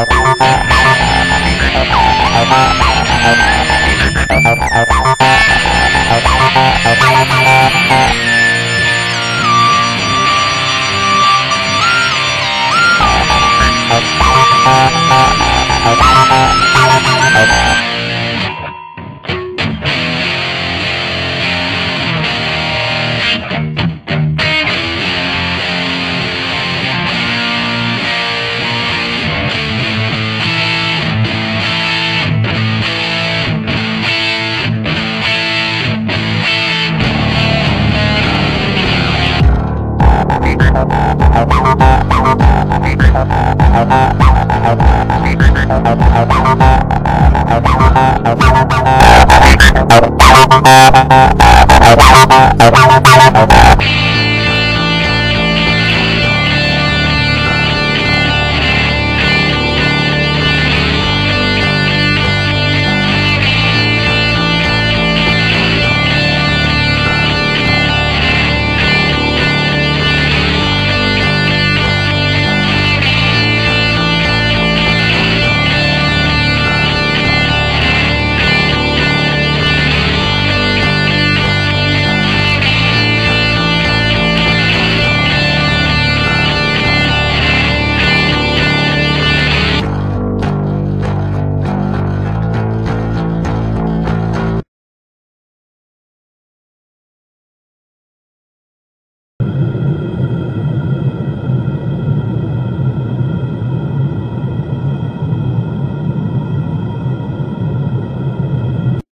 Oh, Bye.